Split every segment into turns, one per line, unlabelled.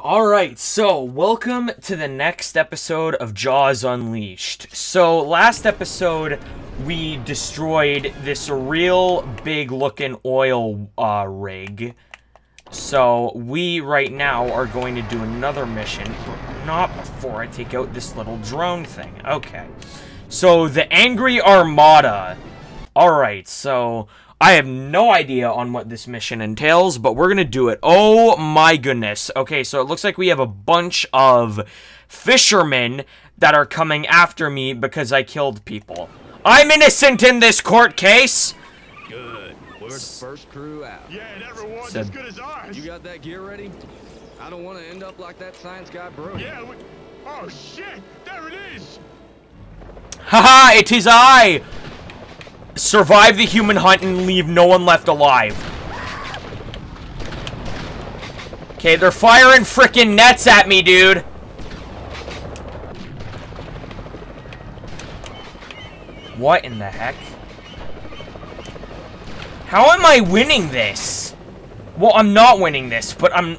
Alright, so welcome to the next episode of Jaws Unleashed. So, last episode, we destroyed this real big looking oil uh, rig. So, we right now are going to do another mission, but not before I take out this little drone thing. Okay. So, the Angry Armada. Alright, so I have no idea on what this mission entails, but we're going to do it. Oh my goodness. Okay, so it looks like we have a bunch of fishermen that are coming after me because I killed people. I'm innocent in this court case!
Good. We're the first crew out.
Yeah, it never was
Said-
as good as ours.
You got that gear ready? I don't want to end up like that science guy Brody.
Yeah, we... Oh, shit! There it is!
Haha, it is I! Survive the human hunt and leave no one left alive. Okay, they're firing frickin' nets at me, dude. What in the heck? How am I winning this? Well, I'm not winning this, but I'm...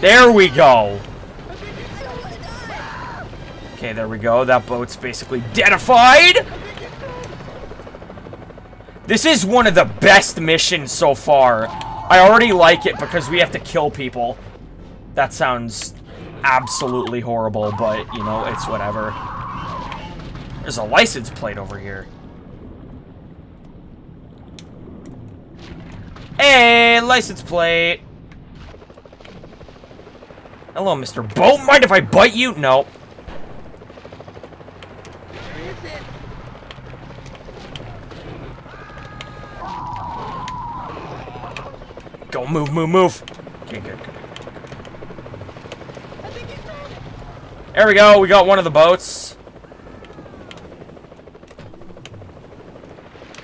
There we go. Okay, there we go. That boat's basically deadified. This is one of the best missions so far. I already like it because we have to kill people. That sounds absolutely horrible, but, you know, it's whatever. There's a license plate over here. Hey, license plate. Hello, Mr. Boat. Mind if I bite you? No. Go, move, move, move. Okay, good, good. There we go. We got one of the boats.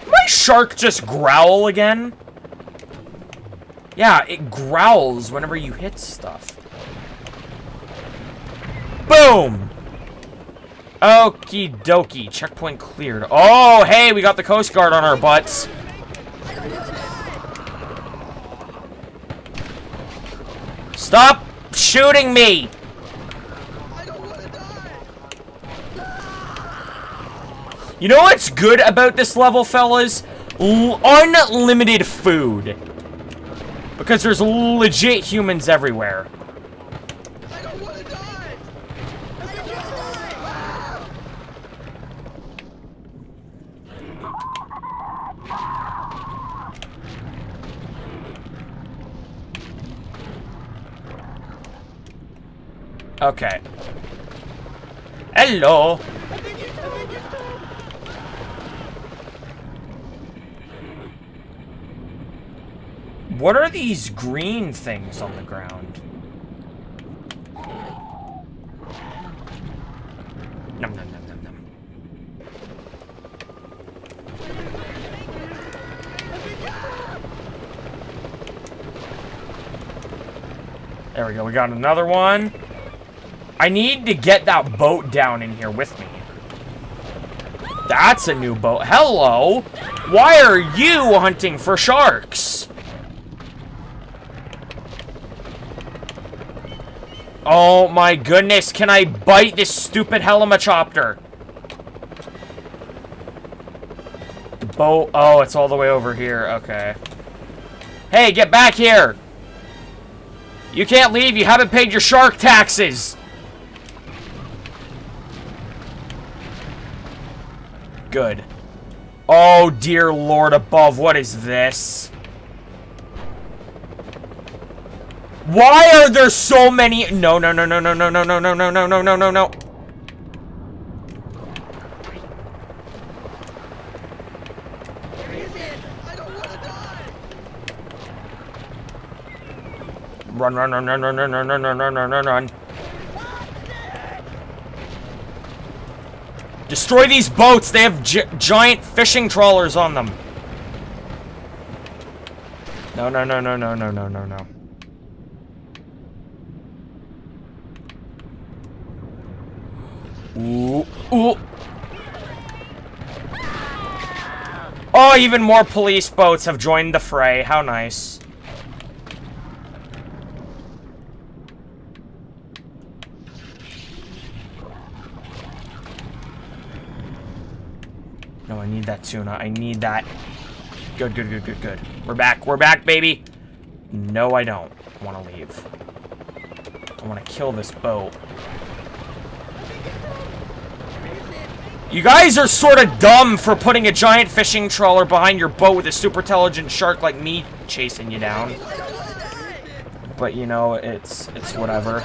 My shark just growl again? Yeah, it growls whenever you hit stuff. Boom! Okie dokie. Checkpoint cleared. Oh, hey, we got the Coast Guard on our butts. Stop shooting me! You know what's good about this level, fellas? L unlimited food. Because there's legit humans everywhere. Okay. Hello. What are these green things on the ground? Num num num num. There we go. We got another one. I need to get that boat down in here with me. That's a new boat. Hello. Why are you hunting for sharks? Oh my goodness, can I bite this stupid helimachopter? The boat, oh, it's all the way over here, okay. Hey, get back here! You can't leave, you haven't paid your shark taxes! Good. Oh, dear lord above, what is this? Why are there so many? No, no, no, no, no, no, no, no, no, no, no, no, no, no, no. Run, run, run, run, run, run, run, run, run, run, run, run, Destroy these boats. They have gi giant fishing trawlers on them. No, no, no, no, no, no, no, no, no. Ooh, ooh. Oh, even more police boats have joined the fray. How nice. Need that tuna. I need that. Good, good, good, good, good. We're back. We're back, baby. No, I don't want to leave. I want to kill this boat. You guys are sort of dumb for putting a giant fishing trawler behind your boat with a super intelligent shark like me chasing you down. But, you know, it's, it's whatever.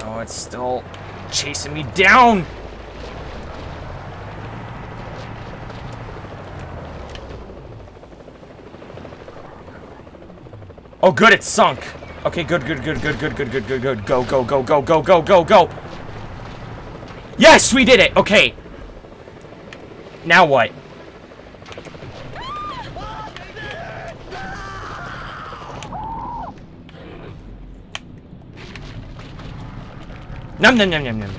No, it's still chasing me down! Oh, good, it's sunk. Okay, good, good, good, good, good, good, good, good, good. Go, go, go, go, go, go, go, go. Yes, we did it. Okay. Now what? Num num num num num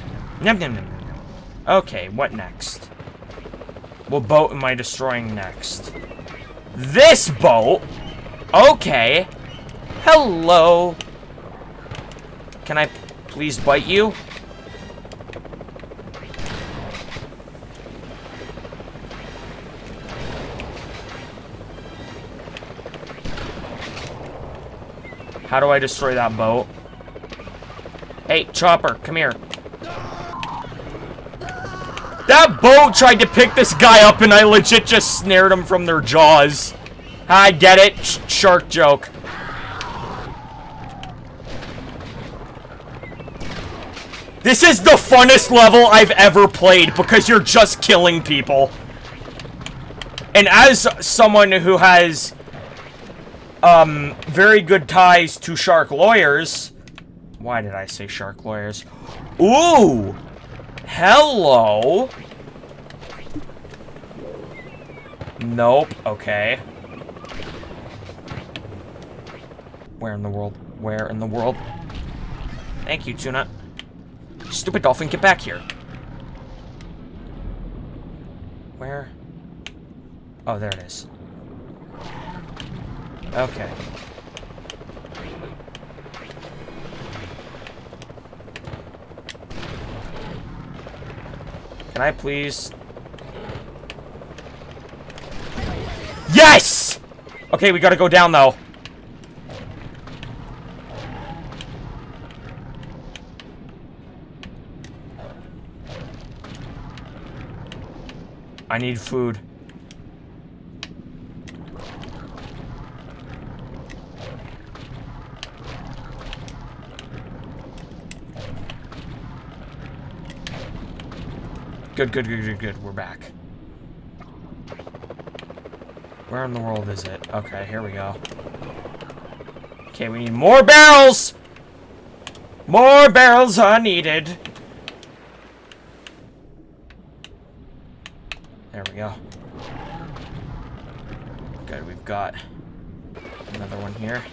num num num num. Okay, what next? What boat am I destroying next? This boat? Okay. Hello. Can I please bite you? How do I destroy that boat? Hey, Chopper, come here. That boat tried to pick this guy up and I legit just snared him from their jaws. I get it. Sh shark joke. This is the funnest level I've ever played because you're just killing people. And as someone who has um, very good ties to shark lawyers, why did I say shark lawyers? Ooh! Hello! Nope, okay. Where in the world? Where in the world? Thank you, Tuna. Stupid dolphin, get back here. Where? Oh, there it is. Okay. Can I please? Yes! Okay, we gotta go down, though. I need food. Good, good, good, good, good. We're back. Where in the world is it? Okay, here we go. Okay, we need more barrels! More barrels are needed. There we go. Good, we've got another one here.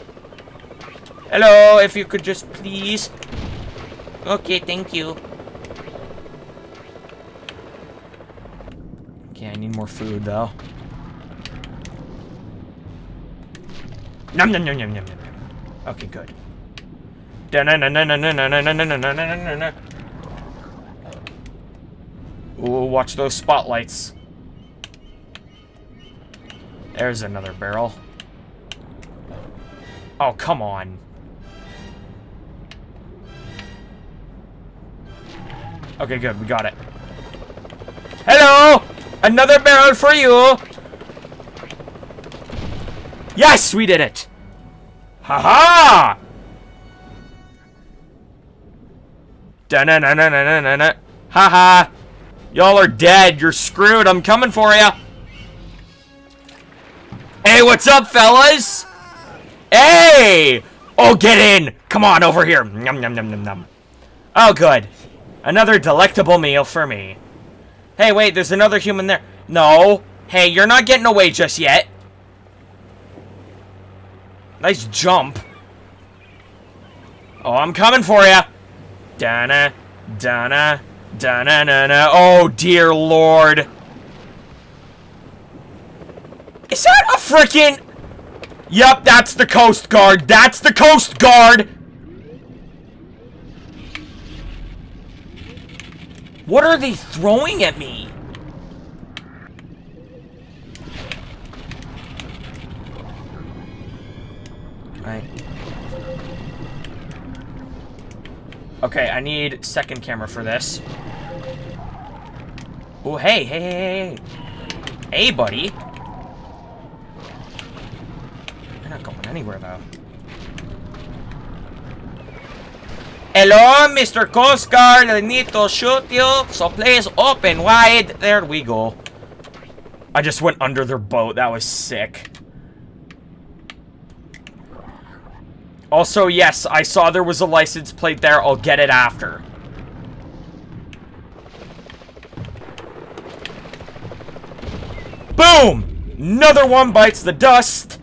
Hello, if you could just please. Okay, thank you. Okay, I need more food though. Num num num num num num. Okay, good. Ooh, watch those spotlights. There's another barrel. Oh, come on. Okay, good. We got it. Hello! Another barrel for you! Yes, we did it! Haha! -ha! Da na na na na na na. Haha! Y'all are dead. You're screwed. I'm coming for you. Hey, what's up, fellas? Hey! Oh, get in! Come on, over here. Num num num num num. Oh, good. Another delectable meal for me. Hey, wait, there's another human there. No. Hey, you're not getting away just yet. Nice jump. Oh, I'm coming for you. Donna, Donna. Da na na na. Oh dear lord. Is that a freaking? Yup, that's the Coast Guard. That's the Coast Guard. What are they throwing at me? Right. Okay, I need second camera for this. Oh, hey, hey, hey, hey. Hey, buddy. You're not going anywhere, though. Hello, Mr. Coast Guard. I need to shoot you, so please open wide. There we go. I just went under their boat. That was sick. Also, yes, I saw there was a license plate there. I'll get it after. Boom! Another one bites the dust.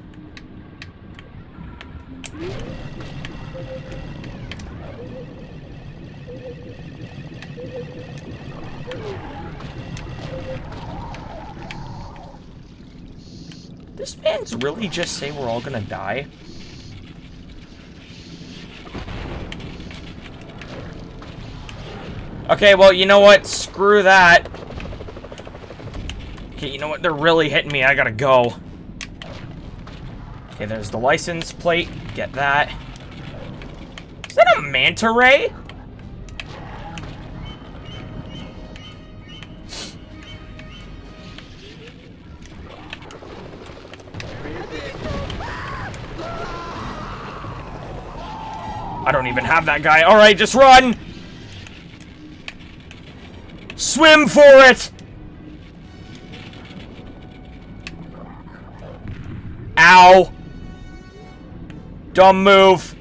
Really just say we're all gonna die? Okay, well, you know what? Screw that. Okay, you know what? They're really hitting me. I gotta go. Okay, there's the license plate. Get that. Is that a manta ray? Even have that guy. All right, just run. Swim for it! Ow! Dumb move.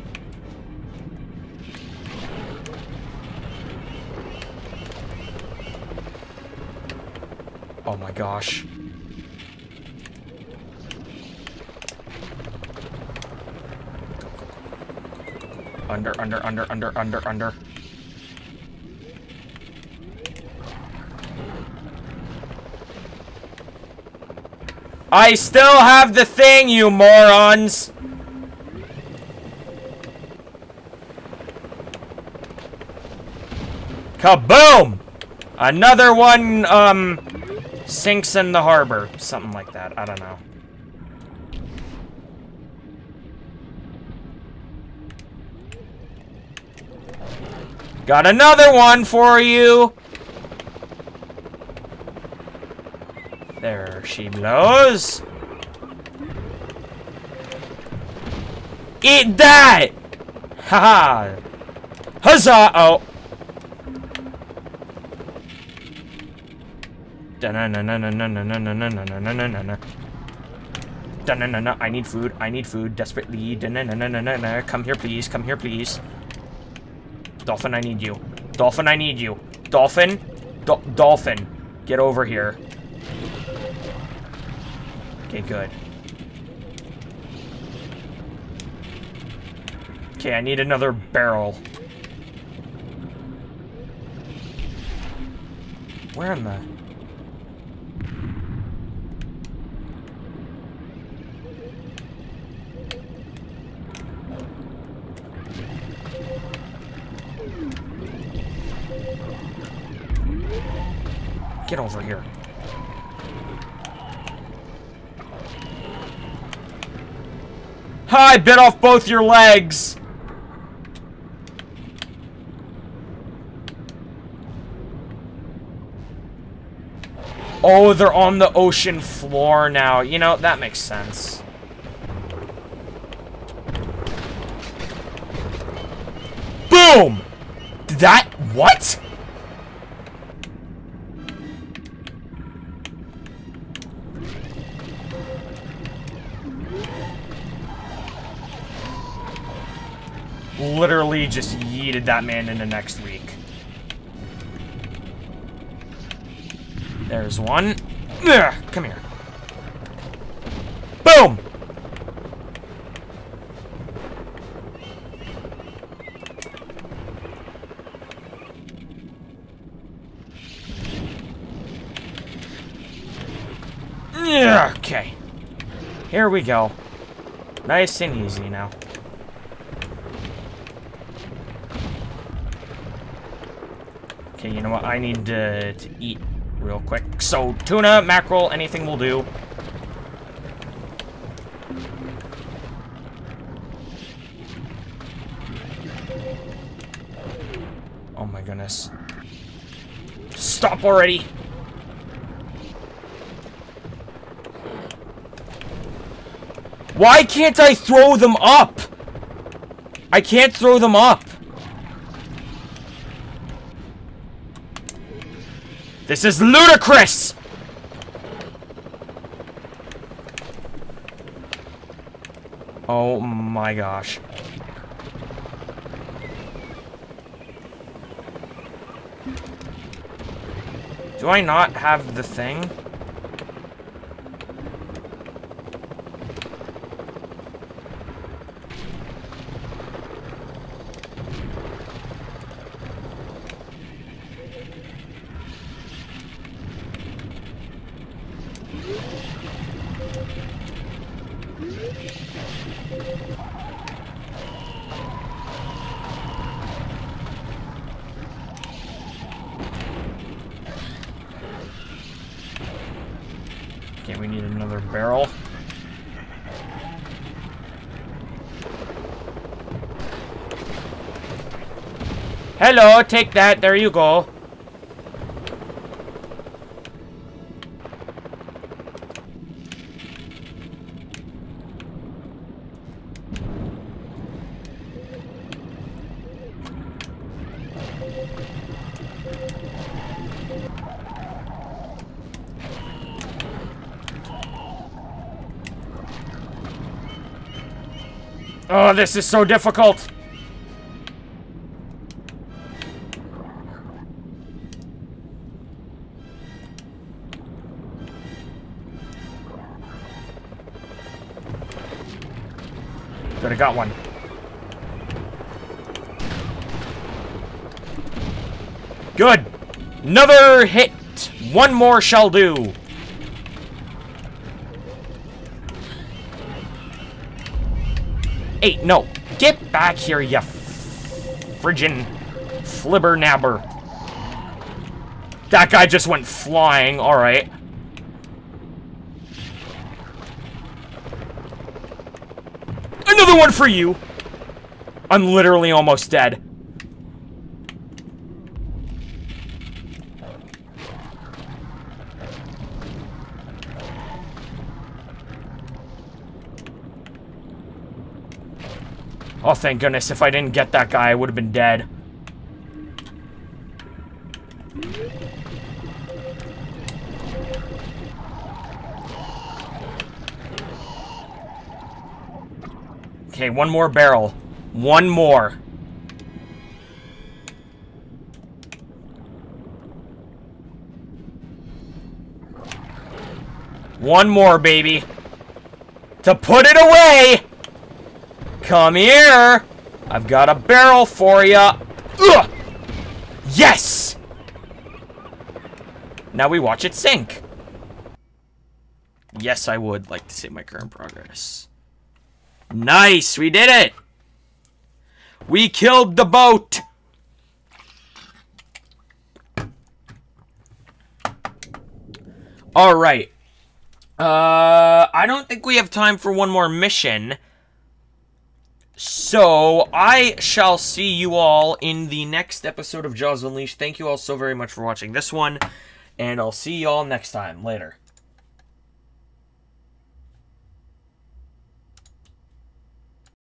Oh my gosh. Under, under, under, under, under, under. I still have the thing, you morons! Kaboom! Another one, um, sinks in the harbor. Something like that. I don't know. Got another one for you! There she blows. Eat that! Haha! Huzzah! Oh! I need food. I need food desperately. Come here, please. Come here, please. Dolphin, I need you. Dolphin, I need you. Dolphin? Do Dolphin. Get over here. Okay, good. Okay, I need another barrel. Where am I? Get over here. I bit off both your legs! Oh, they're on the ocean floor now. You know, that makes sense. Boom! Did that... What? literally just yeeted that man into next week. There's one. Ugh, come here. Boom! Okay. Here we go. Nice and easy now. Okay, you know what? I need to, to eat real quick. So, tuna, mackerel, anything will do. Oh my goodness. Stop already! Why can't I throw them up? I can't throw them up. This is ludicrous! Oh my gosh. Do I not have the thing? Okay, we need another barrel. Hello, take that. There you go. Oh, this is so difficult. I got one. Good. Another hit. One more shall do. Hey, no. Get back here, you friggin' flibber nabber. That guy just went flying. Alright. Another one for you. I'm literally almost dead. Oh, thank goodness. If I didn't get that guy, I would have been dead. Okay, one more barrel. One more. One more, baby. To put it away! Come here! I've got a barrel for ya. Ugh! Yes! Now we watch it sink. Yes, I would like to see my current progress. Nice! We did it! We killed the boat! Alright. Uh, I don't think we have time for one more mission. So, I shall see you all in the next episode of Jaws Unleashed. Thank you all so very much for watching this one, and I'll see you all next time. Later.